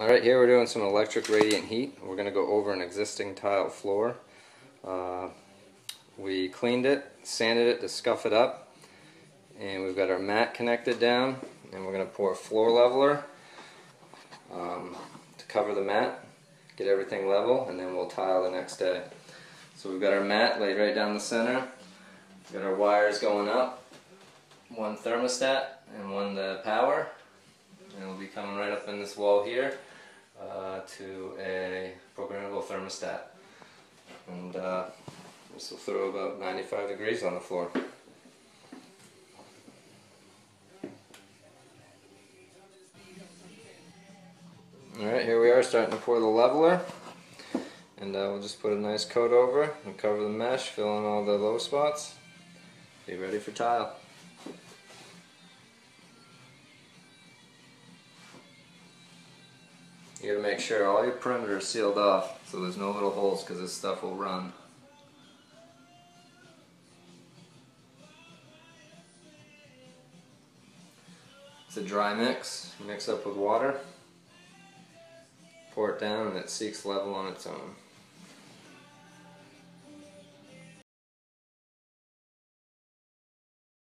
Alright, here we're doing some electric radiant heat. We're going to go over an existing tile floor. Uh, we cleaned it, sanded it to scuff it up, and we've got our mat connected down, and we're going to pour a floor leveler um, to cover the mat, get everything level, and then we'll tile the next day. So we've got our mat laid right down the center, we've got our wires going up, one thermostat and one the power, and it'll be coming right up in this wall here uh, to a programmable thermostat. And uh, this will throw about 95 degrees on the floor. Alright, here we are starting to pour the leveler. And uh, we'll just put a nice coat over and cover the mesh, fill in all the low spots. Be ready for tile. You gotta make sure all your perimeter is sealed off so there's no little holes because this stuff will run. It's a dry mix, mix up with water, pour it down and it seeks level on its own.